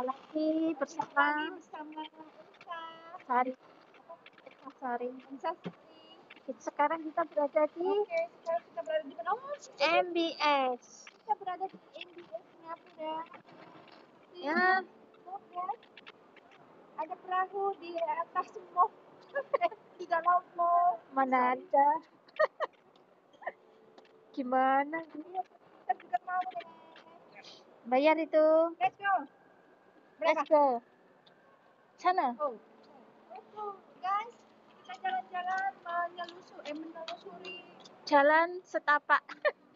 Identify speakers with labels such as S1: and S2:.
S1: Jumpa lagi bersama
S2: bersama Unsa
S1: Sari Sari. Sekarang kita berada di
S2: Oke, sekarang kita berada di mana? Oh,
S1: MBS.
S2: kita berada di MBS Singapura.
S1: Ya,
S2: Lihat ya. Ada perahu di atas mall. di dalam mall.
S1: mana ada? Gimana?
S2: Kita juga mau deh.
S1: Bayar itu.
S2: Let's go. Berapa?
S1: Let's go. Sana.
S2: Oh. Guys. Kita jalan-jalan menyelusur, eh menelusuri
S1: Jalan setapak.